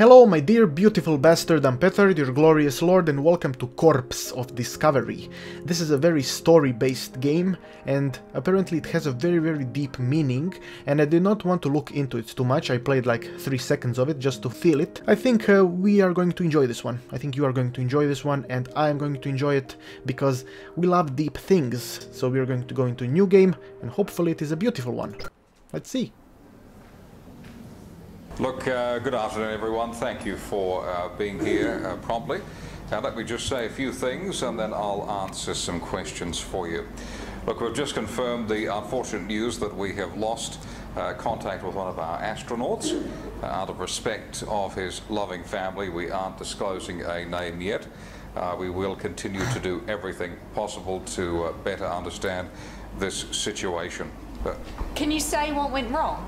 Hello, my dear beautiful bastard, I'm your glorious lord, and welcome to Corpse of Discovery. This is a very story-based game, and apparently it has a very very deep meaning, and I did not want to look into it too much, I played like 3 seconds of it just to feel it. I think uh, we are going to enjoy this one, I think you are going to enjoy this one, and I am going to enjoy it because we love deep things, so we are going to go into a new game, and hopefully it is a beautiful one. Let's see. Look, uh, good afternoon, everyone. Thank you for uh, being here uh, promptly. Now, let me just say a few things and then I'll answer some questions for you. Look, we've just confirmed the unfortunate news that we have lost uh, contact with one of our astronauts. Uh, out of respect of his loving family, we aren't disclosing a name yet. Uh, we will continue to do everything possible to better understand this situation. But Can you say what went wrong?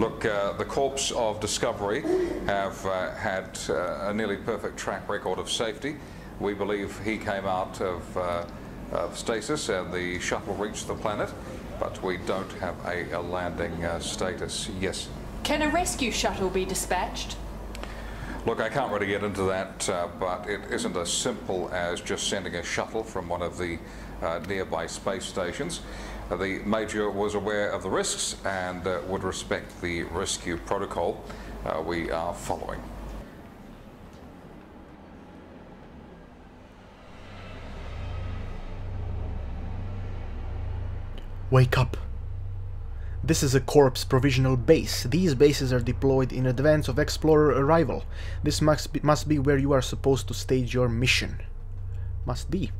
Look, uh, the Corps of Discovery have uh, had uh, a nearly perfect track record of safety. We believe he came out of, uh, of, stasis and the shuttle reached the planet, but we don't have a, a landing uh, status. Yes. Can a rescue shuttle be dispatched? Look, I can't really get into that, uh, but it isn't as simple as just sending a shuttle from one of the nearby space stations. The Major was aware of the risks and uh, would respect the rescue protocol uh, we are following. Wake up. This is a Corps provisional base. These bases are deployed in advance of Explorer arrival. This must be, must be where you are supposed to stage your mission. Must be.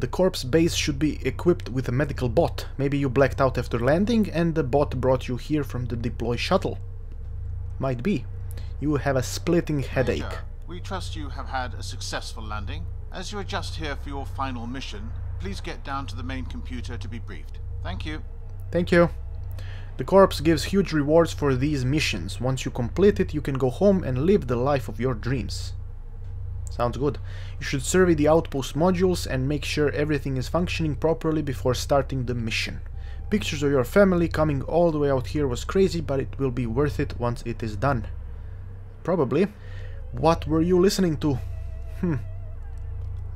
The corpse base should be equipped with a medical bot. Maybe you blacked out after landing and the bot brought you here from the deploy shuttle. Might be. You have a splitting headache. Major, we trust you have had a successful landing. As you are just here for your final mission, please get down to the main computer to be briefed. Thank you. Thank you. The Corps gives huge rewards for these missions. Once you complete it, you can go home and live the life of your dreams. Sounds good. You should survey the outpost modules and make sure everything is functioning properly before starting the mission. Pictures of your family coming all the way out here was crazy, but it will be worth it once it is done. Probably. What were you listening to? Hmm.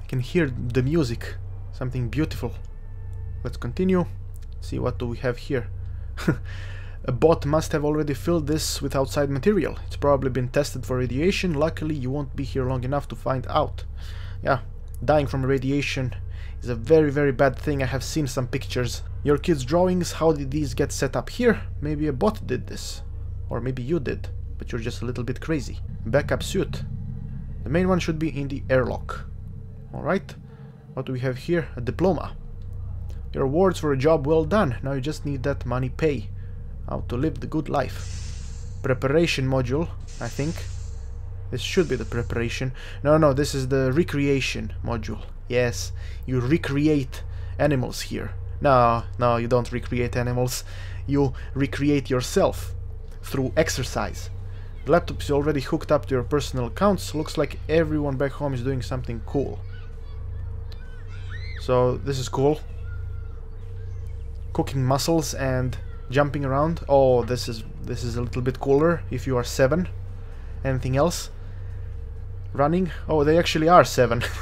I can hear the music. Something beautiful. Let's continue. See what do we have here. A bot must have already filled this with outside material. It's probably been tested for radiation. Luckily, you won't be here long enough to find out. Yeah, dying from radiation is a very, very bad thing. I have seen some pictures. Your kids' drawings, how did these get set up here? Maybe a bot did this. Or maybe you did, but you're just a little bit crazy. Backup suit. The main one should be in the airlock. Alright, what do we have here? A diploma. Your awards for a job well done. Now you just need that money pay. How to live the good life. Preparation module, I think. This should be the preparation. No, no, this is the recreation module. Yes, you recreate animals here. No, no, you don't recreate animals. You recreate yourself through exercise. The laptop is already hooked up to your personal accounts. Looks like everyone back home is doing something cool. So, this is cool. Cooking mussels and jumping around. Oh, this is this is a little bit cooler if you are seven. Anything else? Running? Oh, they actually are seven.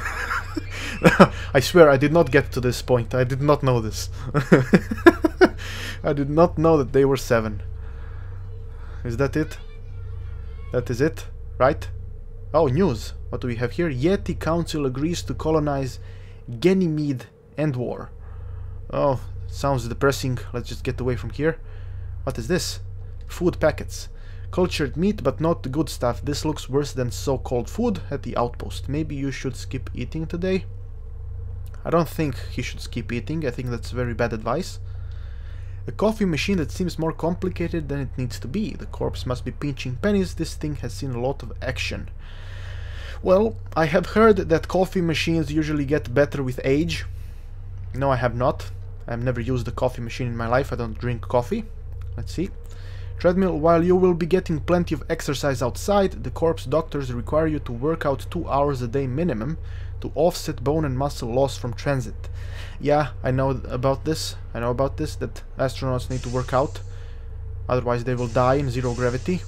I swear I did not get to this point. I did not know this. I did not know that they were seven. Is that it? That is it, right? Oh, news. What do we have here? Yeti Council agrees to colonize Ganymede End War. Oh, Sounds depressing. Let's just get away from here. What is this? Food packets. Cultured meat, but not the good stuff. This looks worse than so-called food at the outpost. Maybe you should skip eating today? I don't think he should skip eating. I think that's very bad advice. A coffee machine that seems more complicated than it needs to be. The corpse must be pinching pennies. This thing has seen a lot of action. Well, I have heard that coffee machines usually get better with age. No, I have not. I've never used a coffee machine in my life. I don't drink coffee. Let's see. Treadmill, while you will be getting plenty of exercise outside, the corpse doctors require you to work out two hours a day minimum to offset bone and muscle loss from transit. Yeah, I know about this. I know about this, that astronauts need to work out. Otherwise they will die in zero gravity.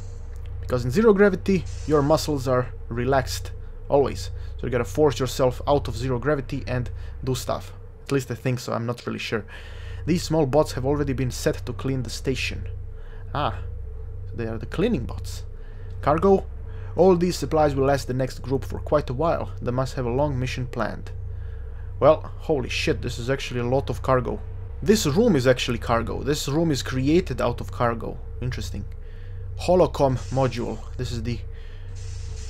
Because in zero gravity, your muscles are relaxed, always. So you gotta force yourself out of zero gravity and do stuff. At least I think so, I'm not really sure. These small bots have already been set to clean the station. Ah, they are the cleaning bots. Cargo? All these supplies will last the next group for quite a while. They must have a long mission planned. Well, holy shit, this is actually a lot of cargo. This room is actually cargo. This room is created out of cargo. Interesting. Holocom module. This is the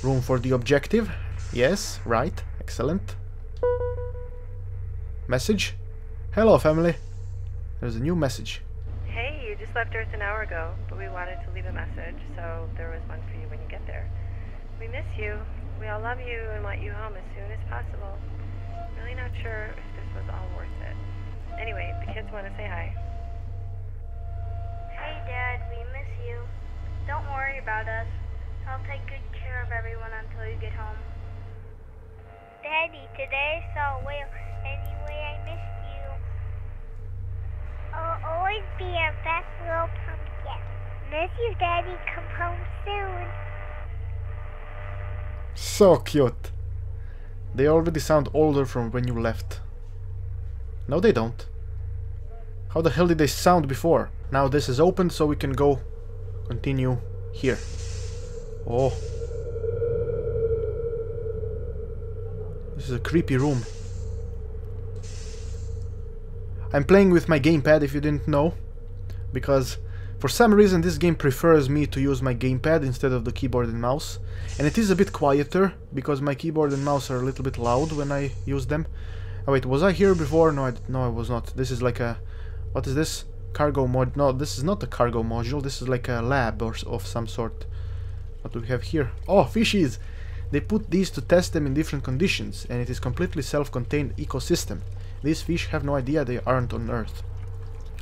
room for the objective. Yes, right. Excellent. Message. Hello, family. There's a new message. Hey, you just left Earth an hour ago, but we wanted to leave a message, so there was one for you when you get there. We miss you. We all love you and want you home as soon as possible. Really not sure if this was all worth it. Anyway, the kids want to say hi. Hey, Dad, we miss you. Don't worry about us. I'll take good care of everyone until you get home. Daddy, today I saw a whale. Anyway, I missed you. I'll always be a best little pumpkin. Miss you, Daddy. Come home soon. So cute. They already sound older from when you left. No, they don't. How the hell did they sound before? Now this is open, so we can go continue here. Oh. This is a creepy room. I'm playing with my gamepad if you didn't know. Because for some reason this game prefers me to use my gamepad instead of the keyboard and mouse. And it is a bit quieter because my keyboard and mouse are a little bit loud when I use them. Oh wait, was I here before? No, I, no, I was not. This is like a... What is this? Cargo mod... No, this is not a cargo module. This is like a lab or of some sort. What do we have here? Oh, fishies! They put these to test them in different conditions, and it is completely self-contained ecosystem. These fish have no idea they aren't on Earth.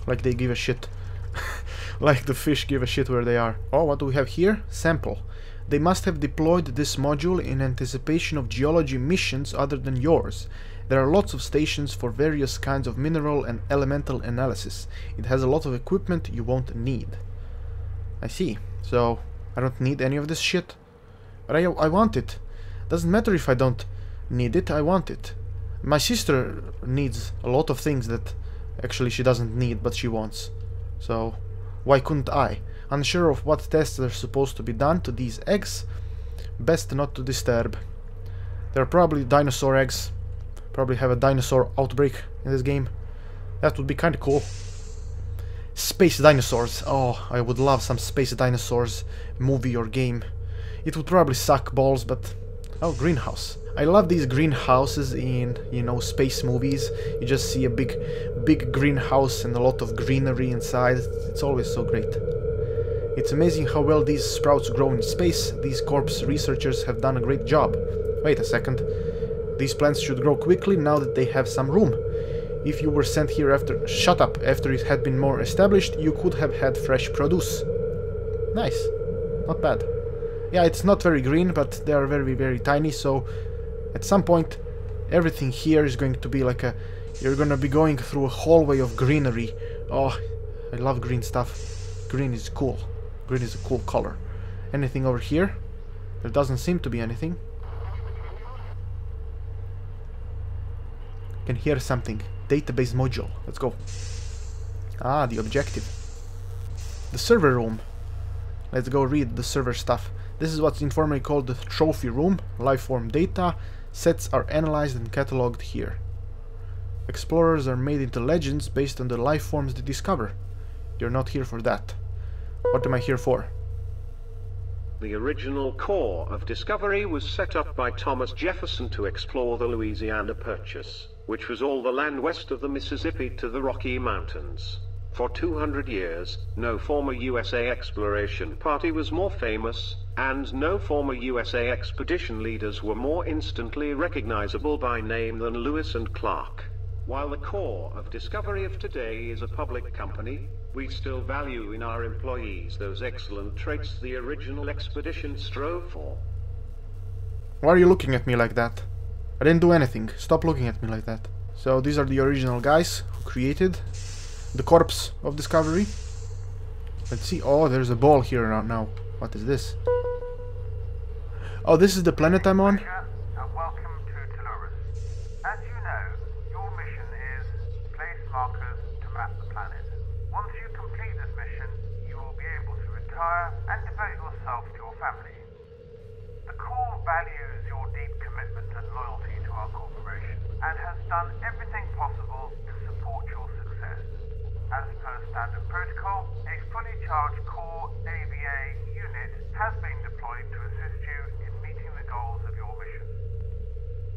Like they give a shit. like the fish give a shit where they are. Oh, what do we have here? Sample. They must have deployed this module in anticipation of geology missions other than yours. There are lots of stations for various kinds of mineral and elemental analysis. It has a lot of equipment you won't need. I see. So, I don't need any of this shit. But I, I want it. Doesn't matter if I don't need it, I want it. My sister needs a lot of things that actually she doesn't need, but she wants. So, why couldn't I? Unsure of what tests are supposed to be done to these eggs, best not to disturb. They're probably dinosaur eggs. Probably have a dinosaur outbreak in this game. That would be kinda cool. Space dinosaurs. Oh, I would love some space dinosaurs movie or game. It would probably suck balls, but... Oh, greenhouse. I love these greenhouses in, you know, space movies. You just see a big, big greenhouse and a lot of greenery inside. It's always so great. It's amazing how well these sprouts grow in space. These corpse researchers have done a great job. Wait a second. These plants should grow quickly now that they have some room. If you were sent here after... Shut up! After it had been more established, you could have had fresh produce. Nice. Not bad. Yeah, it's not very green, but they are very, very tiny, so... At some point, everything here is going to be like a... You're gonna be going through a hallway of greenery. Oh, I love green stuff. Green is cool. Green is a cool color. Anything over here? There doesn't seem to be anything. Can hear something. Database module. Let's go. Ah, the objective. The server room. Let's go read the server stuff. This is what's informally called the trophy room. Lifeform data. Sets are analyzed and catalogued here. Explorers are made into legends based on the lifeforms they discover. You're not here for that. What am I here for? The original Corps of Discovery was set up by Thomas Jefferson to explore the Louisiana Purchase, which was all the land west of the Mississippi to the Rocky Mountains. For 200 years, no former USA exploration party was more famous, and no former USA expedition leaders were more instantly recognizable by name than Lewis and Clark. While the Corps of Discovery of today is a public company, we still value in our employees those excellent traits the original expedition strove for. Why are you looking at me like that? I didn't do anything. Stop looking at me like that. So these are the original guys who created the corpse of Discovery. Let's see. Oh, there's a ball here now. What is this? Oh, this is the planet I'm on? and welcome to Tellurus. As you know, your mission is place markers to map the planet. Once you complete this mission, you will be able to retire and devote yourself to your family. The Corps values your deep commitment and loyalty to our corporation and has done everything possible to support your success. As per standard protocol, a charged Corps AVA unit has been deployed to assist you in meeting the goals of your mission.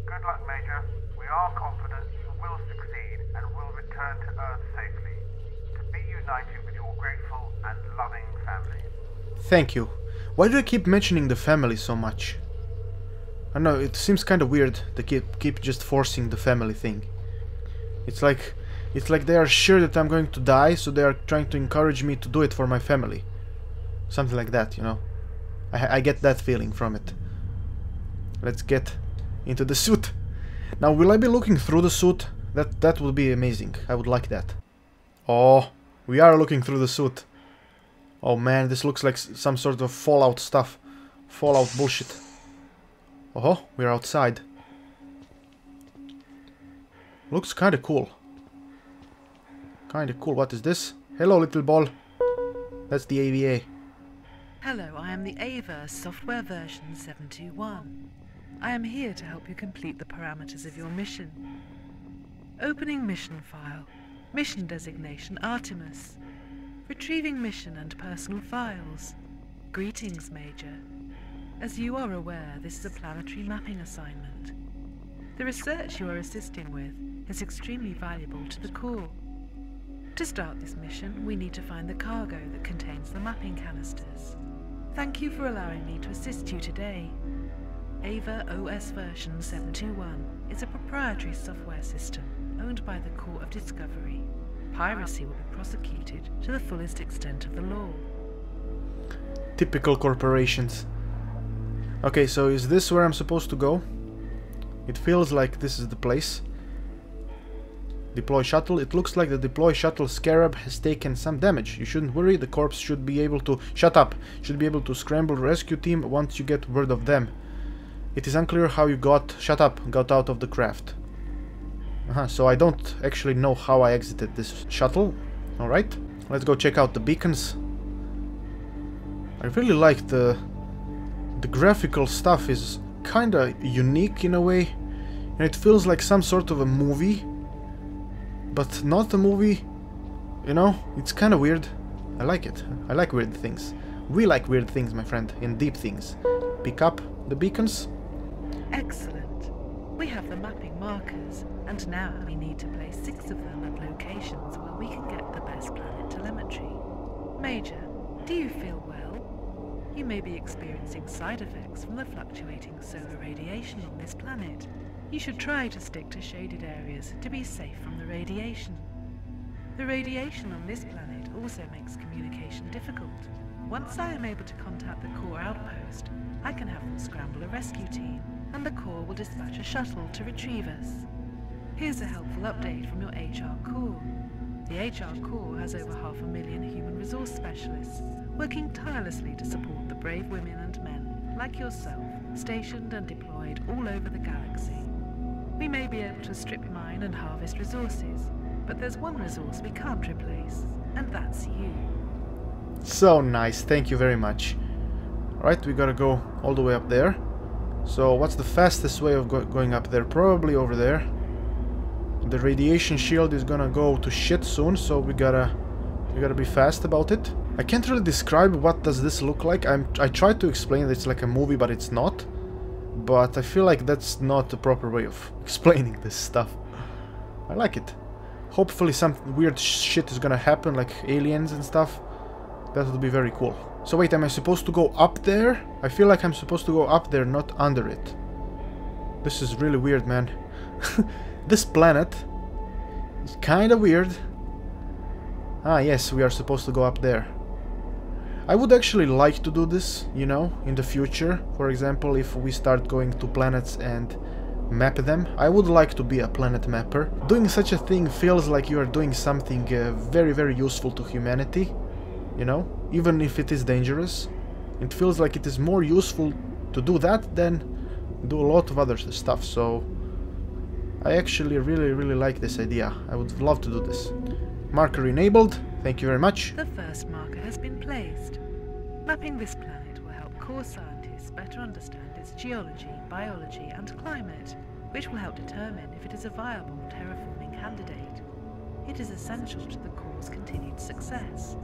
Good luck, Major. We are confident you will succeed and will return to Earth safely. To be united with your grateful and loving family. Thank you. Why do I keep mentioning the family so much? I know, it seems kind of weird to keep, keep just forcing the family thing. It's like it's like they are sure that I'm going to die, so they are trying to encourage me to do it for my family. Something like that, you know. I, I get that feeling from it. Let's get into the suit. Now, will I be looking through the suit? That that would be amazing. I would like that. Oh, we are looking through the suit. Oh man, this looks like some sort of Fallout stuff. Fallout bullshit. Oh, we're outside. Looks kinda cool. Kinda cool. What is this? Hello, little ball. That's the AVA. Hello, I am the Ava software version 721. I am here to help you complete the parameters of your mission. Opening mission file. Mission designation Artemis. Retrieving mission and personal files. Greetings, Major. As you are aware, this is a planetary mapping assignment. The research you are assisting with is extremely valuable to the Corps. To start this mission, we need to find the cargo that contains the mapping canisters. Thank you for allowing me to assist you today. Ava OS version 721 is a proprietary software system owned by the Corps of Discovery. Piracy will be prosecuted to the fullest extent of the law. Typical corporations. Okay, so is this where I'm supposed to go? It feels like this is the place. Deploy shuttle. It looks like the deploy shuttle Scarab has taken some damage. You shouldn't worry, the corpse should be able to... Shut up! Should be able to scramble rescue team once you get word of them. It is unclear how you got... Shut up! Got out of the craft. Uh -huh, so I don't actually know how I exited this shuttle. Alright, let's go check out the beacons. I really like the... The graphical stuff is kinda unique in a way. And it feels like some sort of a movie. But not a movie. You know, it's kinda weird. I like it. I like weird things. We like weird things, my friend, and deep things. Pick up the beacons. Excellent. We have the mapping markers, and now we need to place six of them at locations where we can get the best planet telemetry. Major, do you feel well? You may be experiencing side effects from the fluctuating solar radiation on this planet. You should try to stick to shaded areas to be safe from the radiation. The radiation on this planet also makes communication difficult. Once I am able to contact the Corps outpost, I can have them scramble a rescue team, and the Corps will dispatch a shuttle to retrieve us. Here's a helpful update from your HR Corps. The HR Corps has over half a million human resource specialists working tirelessly to support the brave women and men like yourself stationed and deployed all over the galaxy. We may be able to strip mine and harvest resources, but there's one resource we can't replace, and that's you. So nice, thank you very much. Alright, we gotta go all the way up there. So what's the fastest way of go going up there? Probably over there. The radiation shield is gonna go to shit soon, so we gotta we gotta be fast about it. I can't really describe what does this look like. I'm I tried to explain that it's like a movie, but it's not. But I feel like that's not the proper way of explaining this stuff. I like it. Hopefully some weird shit is gonna happen, like aliens and stuff. That would be very cool. So wait, am I supposed to go up there? I feel like I'm supposed to go up there, not under it. This is really weird, man. this planet is kinda weird. Ah, yes, we are supposed to go up there. I would actually like to do this, you know, in the future. For example, if we start going to planets and map them. I would like to be a planet mapper. Doing such a thing feels like you are doing something uh, very, very useful to humanity. You know, even if it is dangerous. It feels like it is more useful to do that than do a lot of other stuff. So I actually really, really like this idea. I would love to do this. Marker enabled. Thank you very much. The first marker has been placed. Mapping this planet will help Corps scientists better understand its geology, biology, and climate, which will help determine if it is a viable terraforming candidate. It is essential to the core's continued success.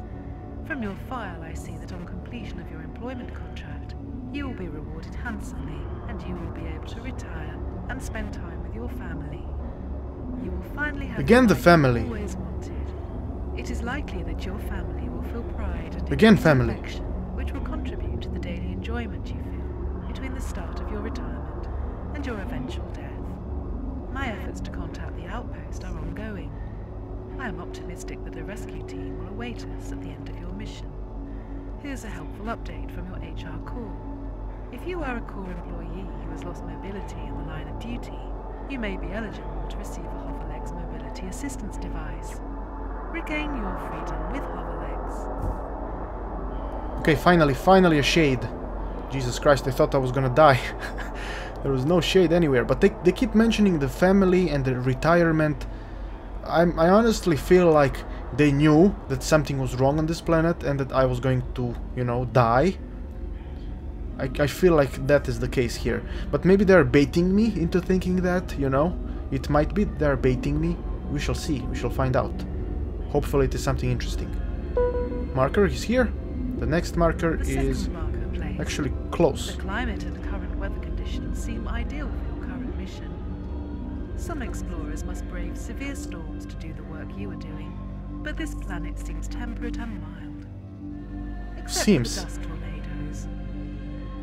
From your file, I see that on completion of your employment contract, you will be rewarded handsomely and you will be able to retire and spend time with your family. You will finally have Again the you family. It is likely that your family will feel pride and Again family. which will contribute to the daily enjoyment you feel between the start of your retirement and your eventual death. My efforts to contact the outpost are ongoing. I am optimistic that a rescue team will await us at the end of your mission. Here's a helpful update from your HR Corps. If you are a Corps employee who has lost mobility in the line of duty, you may be eligible to receive a Hoverlegs mobility assistance device. Regain your freedom with. Okay, finally, finally a shade. Jesus Christ, I thought I was gonna die. there was no shade anywhere, but they, they keep mentioning the family and the retirement. I'm, I honestly feel like they knew that something was wrong on this planet and that I was going to, you know, die. I, I feel like that is the case here. But maybe they're baiting me into thinking that, you know? It might be they're baiting me. We shall see. We shall find out. Hopefully it is something interesting. Marker is here. The next marker The is marker actually close. The climate and current weather conditions seem ideal for your current mission. Some explorers must brave severe storms to do the work you are doing, but this planet seems temperate and mild. Except Seems. for the dust tornadoes.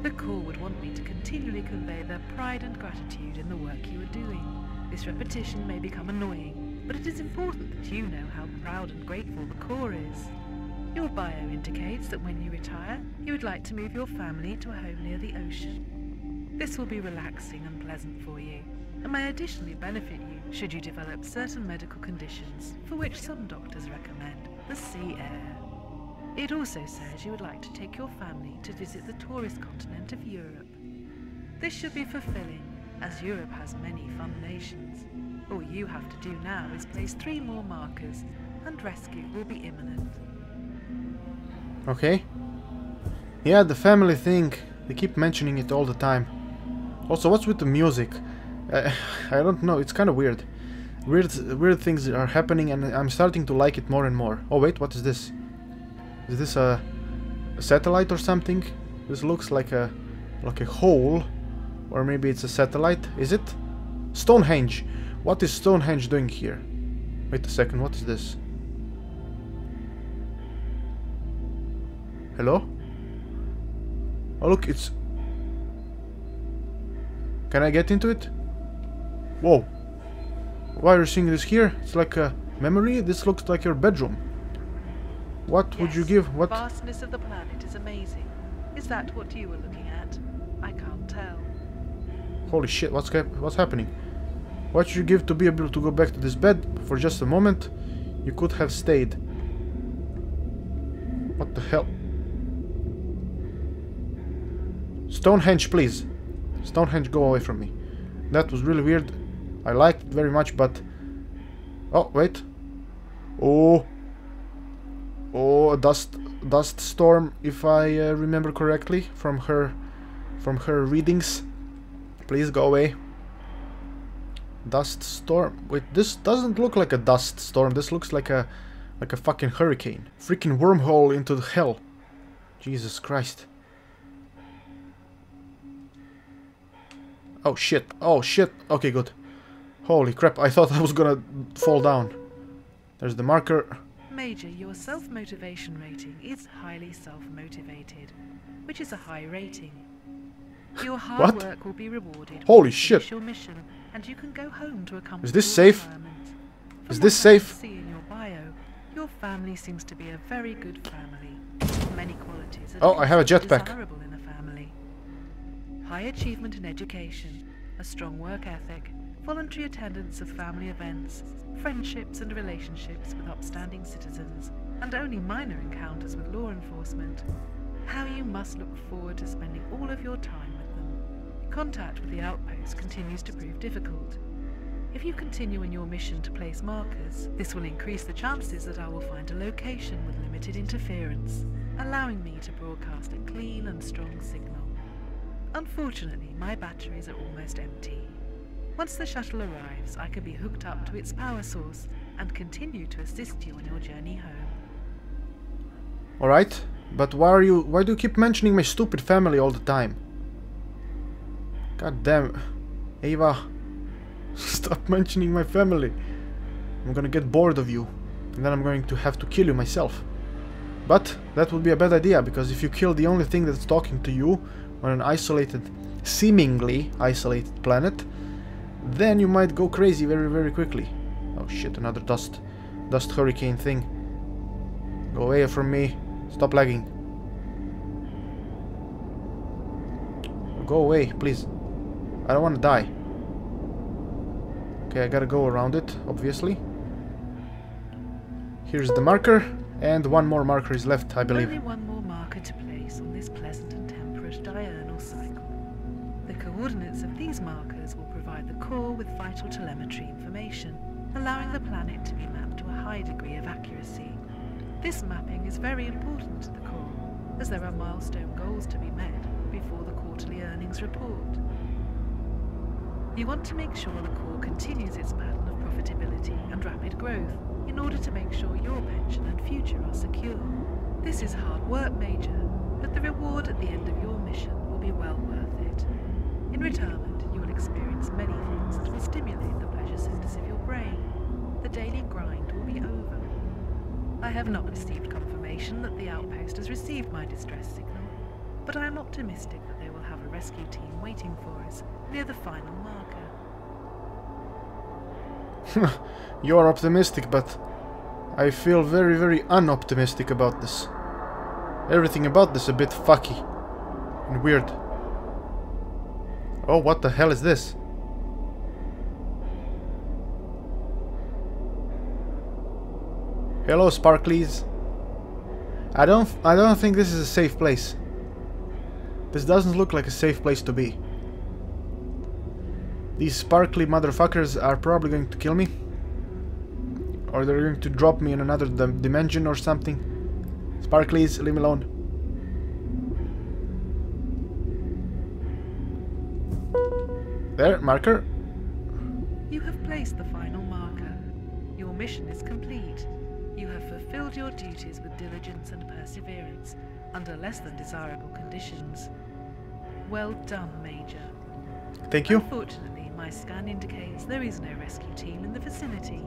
The Corps would want me to continually convey their pride and gratitude in the work you are doing. This repetition may become annoying, but it is important that you know how proud and grateful the Corps is. Your bio indicates that when you retire, you would like to move your family to a home near the ocean. This will be relaxing and pleasant for you, and may additionally benefit you should you develop certain medical conditions for which some doctors recommend the sea air. It also says you would like to take your family to visit the tourist continent of Europe. This should be fulfilling, as Europe has many fun nations. All you have to do now is place three more markers, and rescue will be imminent. Okay. Yeah, the family thing. They keep mentioning it all the time. Also, what's with the music? Uh, I don't know. It's kind of weird. Weird, weird things are happening, and I'm starting to like it more and more. Oh wait, what is this? Is this a, a satellite or something? This looks like a like a hole, or maybe it's a satellite. Is it? Stonehenge. What is Stonehenge doing here? Wait a second. What is this? Hello? Oh look, it's... Can I get into it? Whoa. Why are you seeing this here? It's like a memory? This looks like your bedroom. What would you give? What? The vastness of the planet is amazing. Is that what you were looking at? I can't tell. Holy shit, what's, what's happening? What should you give to be able to go back to this bed for just a moment? You could have stayed. What the hell? Stonehenge, please. Stonehenge, go away from me. That was really weird. I liked it very much, but... Oh, wait. Oh. Oh, a dust, dust storm, if I uh, remember correctly, from her, from her readings. Please go away. Dust storm. Wait, this doesn't look like a dust storm. This looks like a, like a fucking hurricane. Freaking wormhole into the hell. Jesus Christ. Oh shit. Oh shit. Okay, good. Holy crap, I thought I was gonna fall down. There's the marker. Major, your self-motivation rating is highly self-motivated, which is a high rating. Your hard What? work will be rewarded. Holy shit. Your mission, and you can go home to a Is this safe? Is this what I can safe? See in your bio, your family seems to be a very good family. Many qualities Oh, I have a jetpack. in a family. High achievement in education, a strong work ethic, voluntary attendance of family events, friendships and relationships with upstanding citizens, and only minor encounters with law enforcement. How you must look forward to spending all of your time Contact with the outpost continues to prove difficult. If you continue in your mission to place markers, this will increase the chances that I will find a location with limited interference, allowing me to broadcast a clean and strong signal. Unfortunately, my batteries are almost empty. Once the shuttle arrives, I can be hooked up to its power source and continue to assist you on your journey home. Alright, but why are you why do you keep mentioning my stupid family all the time? God damn Ava Stop mentioning my family. I'm gonna get bored of you. And then I'm going to have to kill you myself. But that would be a bad idea, because if you kill the only thing that's talking to you on an isolated, seemingly isolated planet, then you might go crazy very, very quickly. Oh shit, another dust, dust hurricane thing. Go away from me. Stop lagging. Go away, please. I don't want to die. Okay, I gotta go around it, obviously. Here's the marker, and one more marker is left, I believe. Only one more marker to place on this pleasant and temperate diurnal cycle. The coordinates of these markers will provide the Corps with vital telemetry information, allowing the planet to be mapped to a high degree of accuracy. This mapping is very important to the Corps, as there are milestone goals to be met before the quarterly earnings report. You want to make sure the Corps continues its pattern of profitability and rapid growth in order to make sure your pension and future are secure. This is hard work, Major, but the reward at the end of your mission will be well worth it. In retirement, you will experience many things that will stimulate the pleasure centers of your brain. The daily grind will be over. I have not received confirmation that the outpost has received my distress signal, but I am optimistic that they will have a rescue team waiting for us near the final marker. You're optimistic, but I feel very, very unoptimistic about this. Everything about this a bit fucky and weird. Oh, what the hell is this? Hello, Sparklies. I don't, I don't think this is a safe place. This doesn't look like a safe place to be. These sparkly motherfuckers are probably going to kill me. Or they're going to drop me in another dim dimension or something. Sparklies, leave me alone. There, marker. You have placed the final marker. Your mission is complete. You have fulfilled your duties with diligence and perseverance under less than desirable conditions. Well done, Major. Thank you. Unfortunately, my scan indicates there is no rescue team in the vicinity.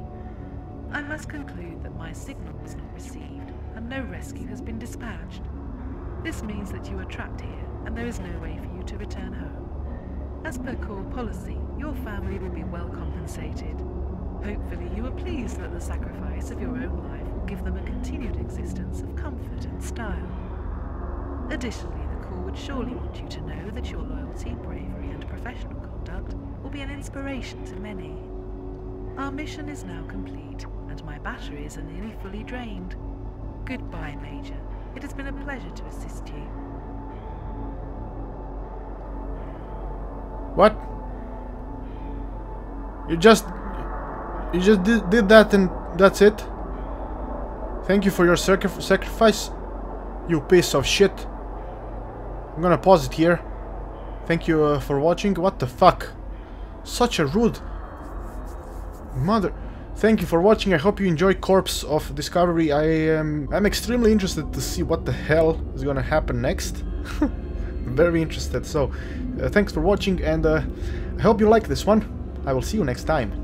I must conclude that my signal was not received and no rescue has been dispatched. This means that you are trapped here and there is no way for you to return home. As per Corps policy, your family will be well compensated. Hopefully you are pleased that the sacrifice of your own life will give them a continued existence of comfort and style. Additionally, Corps would surely want you to know that your loyalty, bravery and professional conduct will be an inspiration to many. Our mission is now complete, and my batteries are nearly fully drained. Goodbye, Major. It has been a pleasure to assist you. What? You just... You just did, did that and that's it? Thank you for your sacri sacrifice, you piece of shit. I'm gonna pause it here. Thank you uh, for watching. What the fuck? Such a rude... Mother... Thank you for watching. I hope you enjoy Corpse of Discovery. I am I'm extremely interested to see what the hell is gonna happen next. Very interested. So, uh, thanks for watching and uh, I hope you like this one. I will see you next time.